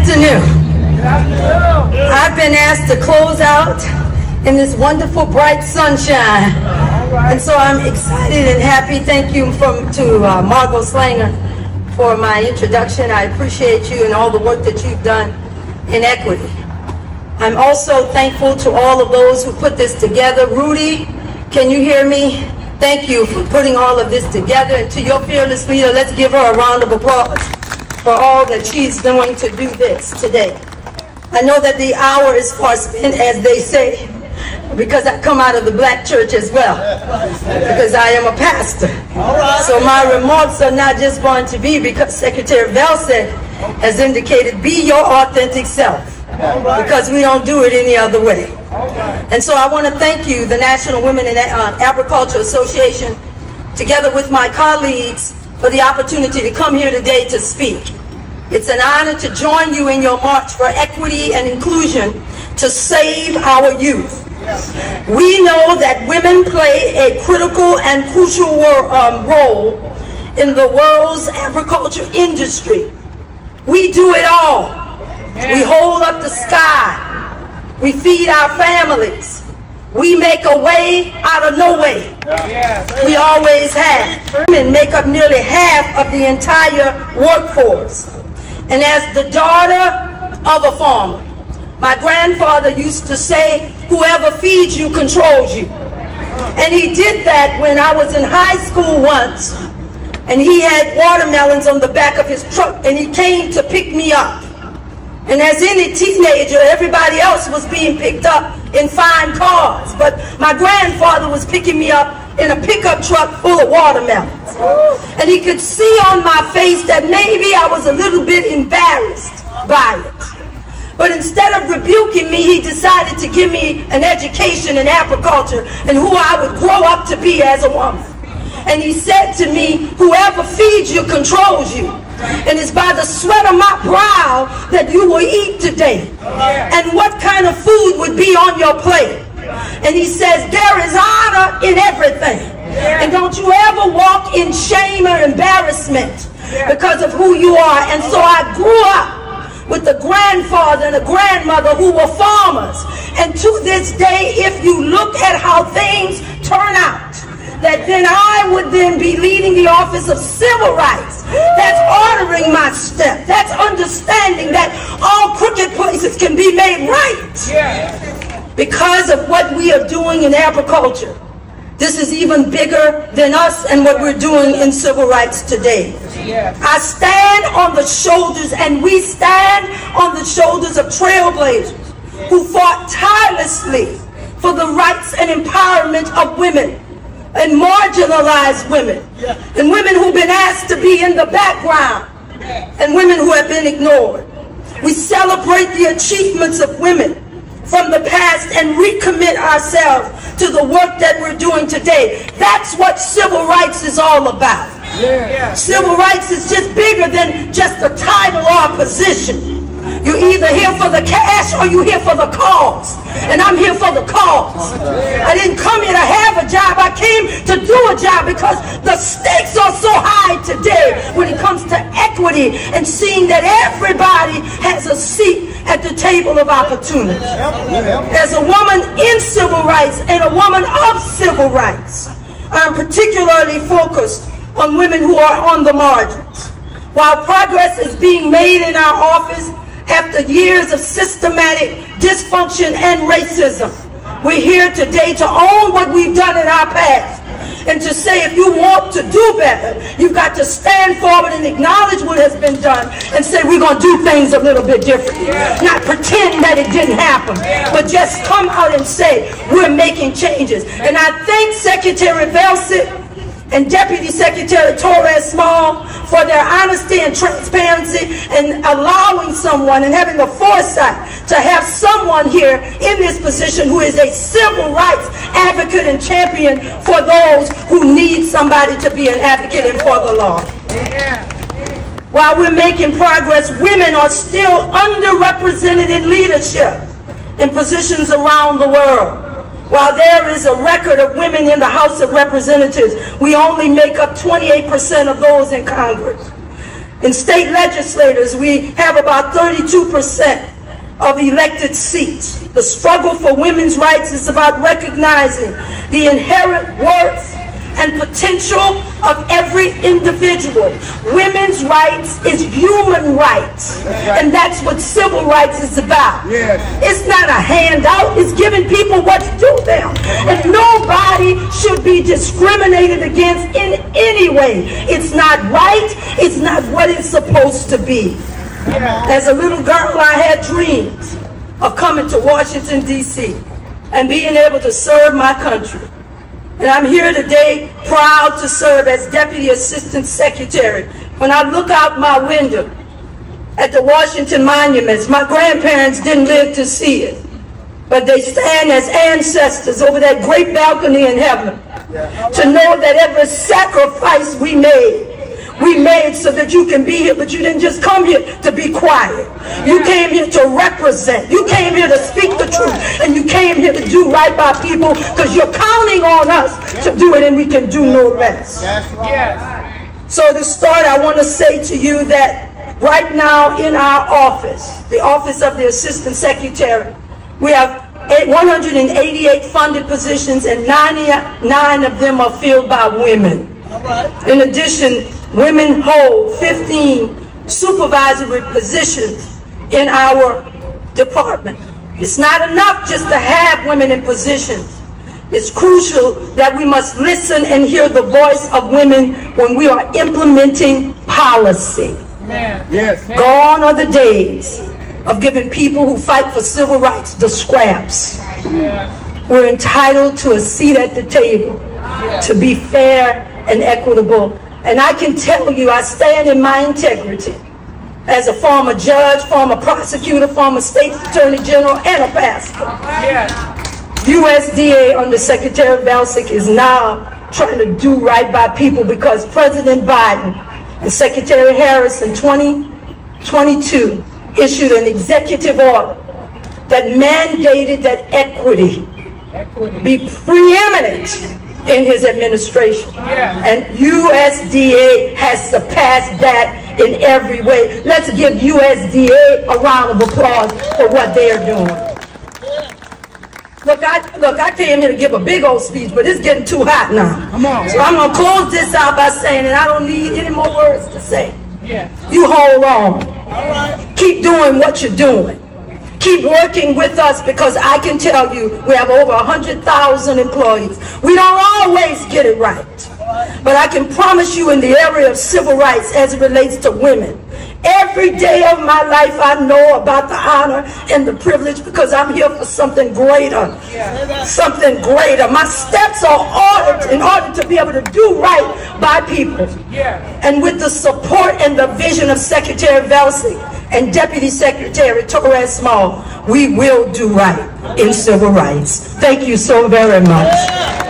afternoon. I've been asked to close out in this wonderful bright sunshine. And so I'm excited and happy. Thank you from to uh, Margot Slanger for my introduction. I appreciate you and all the work that you've done in equity. I'm also thankful to all of those who put this together. Rudy, can you hear me? Thank you for putting all of this together. And to your fearless leader, let's give her a round of applause for all that she's doing to do this today. I know that the hour is far spent, as they say, because I come out of the black church as well, because I am a pastor. So my remarks are not just going to be because Secretary Vilsack has indicated, be your authentic self, because we don't do it any other way. And so I want to thank you, the National Women in uh, Agriculture Association, together with my colleagues, for the opportunity to come here today to speak. It's an honor to join you in your march for equity and inclusion to save our youth. We know that women play a critical and crucial um, role in the world's agriculture industry. We do it all. We hold up the sky. We feed our families. We make a way out of no way. We always have. Women make up nearly half of the entire workforce. And as the daughter of a farmer, my grandfather used to say, whoever feeds you controls you. And he did that when I was in high school once. And he had watermelons on the back of his truck and he came to pick me up. And as any teenager, everybody else was being picked up in fine cars. But my grandfather was picking me up in a pickup truck full of watermelons. And he could see on my face that maybe I was a little bit embarrassed by it. But instead of rebuking me, he decided to give me an education in agriculture and who I would grow up to be as a woman. And he said to me, whoever feeds you controls you. And it's by the sweat of my brow that you will eat today. And what kind of food would be on your plate. And he says, there is honor in everything. And don't you ever walk in shame or embarrassment because of who you are. And so I grew up with a grandfather and a grandmother who were farmers. And to this day, if you look at how things turn out, that then I would then be leading the office of civil rights. That's ordering my step. That's understanding that all crooked places can be made right. Because of what we are doing in agriculture. This is even bigger than us and what we're doing in civil rights today. I stand on the shoulders and we stand on the shoulders of trailblazers who fought tirelessly for the rights and empowerment of women and marginalized women and women who've been asked to be in the background and women who have been ignored. We celebrate the achievements of women from the past and recommit ourselves to the work that we're doing today. That's what civil rights is all about. Yeah. Civil rights is just bigger than just a title or a position. You're either here for the cash or you're here for the cause. And I'm here for the cause. I didn't come here to have a job. I came to do a job because the stakes are so high today when it comes to equity and seeing that everybody has a seat at the table of opportunity. As a woman in civil rights and a woman of civil rights, I'm particularly focused on women who are on the margins. While progress is being made in our office, after years of systematic dysfunction and racism. We're here today to own what we've done in our past and to say if you want to do better, you've got to stand forward and acknowledge what has been done and say we're going to do things a little bit differently. Yeah. Not pretend that it didn't happen, yeah. but just come out and say we're making changes. And I thank Secretary Vilsack and Deputy Secretary Torres Small for their honesty and transparency and allowing someone and having the foresight to have someone here in this position who is a civil rights advocate and champion for those who need somebody to be an advocate and for the law. While we're making progress, women are still underrepresented in leadership in positions around the world. While there is a record of women in the House of Representatives, we only make up 28% of those in Congress. In state legislators, we have about 32% of elected seats. The struggle for women's rights is about recognizing the inherent worth and potential of every individual. Women's rights is human rights. And that's what civil rights is about. Yes. It's not a handout. It's giving people what's due them. And nobody should be discriminated against in any way. It's not right. It's not what it's supposed to be. As a little girl, I had dreams of coming to Washington, D.C. and being able to serve my country. And I'm here today proud to serve as Deputy Assistant Secretary. When I look out my window at the Washington monuments, my grandparents didn't live to see it. But they stand as ancestors over that great balcony in heaven to know that every sacrifice we made we made so that you can be here, but you didn't just come here to be quiet. You came here to represent. You came here to speak the truth. Came here to do right by people because you're counting on us to do it and we can do no less. So to start, I want to say to you that right now in our office, the office of the Assistant Secretary, we have 188 funded positions and 99 of them are filled by women. In addition, women hold 15 supervisory positions in our department. It's not enough just to have women in positions. It's crucial that we must listen and hear the voice of women when we are implementing policy. Yes. Gone are the days of giving people who fight for civil rights the scraps. We're entitled to a seat at the table to be fair and equitable. And I can tell you, I stand in my integrity as a former judge, former prosecutor, former state attorney general, and a pastor. USDA under Secretary Vilsack is now trying to do right by people because President Biden and Secretary Harris in 2022 issued an executive order that mandated that equity be preeminent in his administration. And USDA has surpassed that in every way. Let's give USDA a round of applause for what they're doing. Look, I look, I came here to give a big old speech, but it's getting too hot now. Come on. So I'm gonna close this out by saying, and I don't need any more words to say. Yeah. You hold on. All right. Keep doing what you're doing. Keep working with us because I can tell you we have over 100,000 employees. We don't always get it right. But I can promise you in the area of civil rights as it relates to women, every day of my life I know about the honor and the privilege because I'm here for something greater. Something greater. My steps are ordered in order to be able to do right by people. And with the support and the vision of Secretary Vilsack and Deputy Secretary Torres Small, we will do right in civil rights. Thank you so very much.